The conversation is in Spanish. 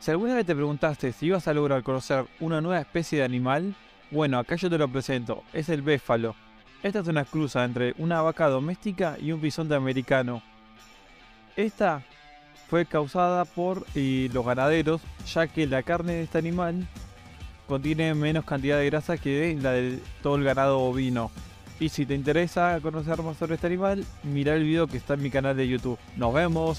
Si alguna vez te preguntaste si ibas a lograr conocer una nueva especie de animal, bueno, acá yo te lo presento, es el béfalo. Esta es una cruza entre una vaca doméstica y un bisonte americano. Esta fue causada por eh, los ganaderos, ya que la carne de este animal contiene menos cantidad de grasa que la de todo el ganado bovino. Y si te interesa conocer más sobre este animal, mira el video que está en mi canal de YouTube. Nos vemos.